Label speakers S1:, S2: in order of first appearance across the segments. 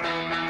S1: New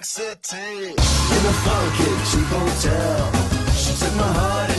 S1: York City in a funky cheap hotel. She took my heart